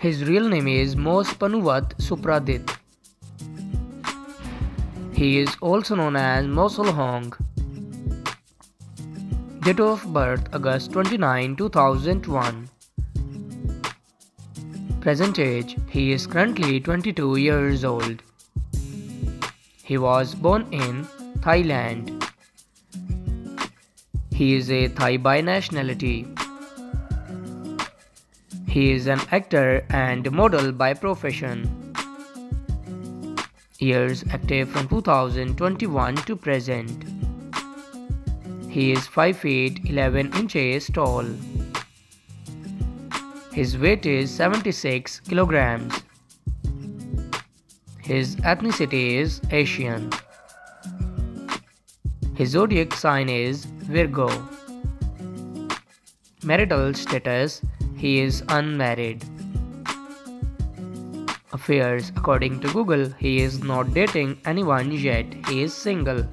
His real name is Mos Panuvat Supradit. He is also known as Moslhong. Date of birth August 29, 2001. Present age He is currently 22 years old. He was born in Thailand. He is a Thai by nationality. He is an actor and model by profession. Years active from 2021 to present. He is 5 feet 11 inches tall. His weight is 76 kilograms. His ethnicity is Asian. His zodiac sign is Virgo. Marital status He is unmarried. Affairs According to Google, he is not dating anyone yet. He is single.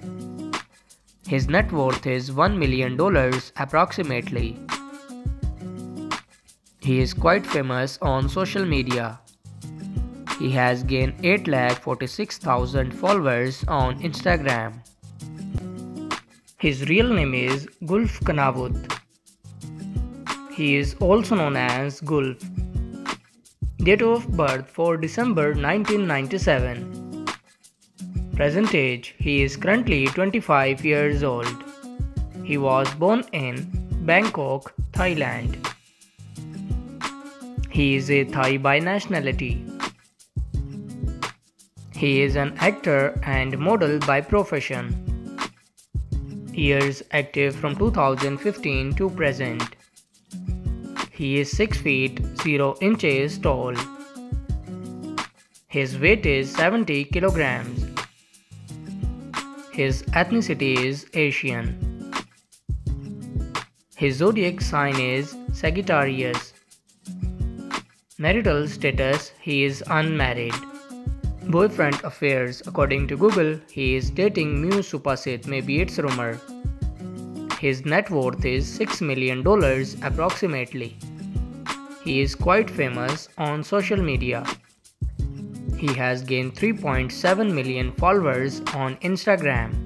His net worth is $1 million approximately. He is quite famous on social media. He has gained 8,46,000 followers on Instagram. His real name is Gulf Kanawut. He is also known as Gulf. Date of birth for December 1997. Present age He is currently 25 years old. He was born in Bangkok, Thailand. He is a Thai by nationality. He is an actor and model by profession years active from 2015 to present. He is 6 feet 0 inches tall. His weight is 70 kilograms. His ethnicity is Asian. His zodiac sign is Sagittarius. Marital status He is unmarried. Boyfriend affairs According to Google, he is dating Mew Supasit, maybe it's rumor. His net worth is $6 million approximately. He is quite famous on social media. He has gained 3.7 million followers on Instagram.